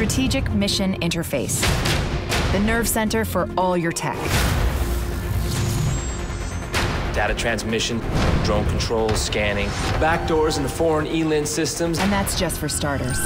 Strategic Mission Interface, the nerve center for all your tech. Data transmission, drone control, scanning, backdoors in the foreign ELIN systems. And that's just for starters.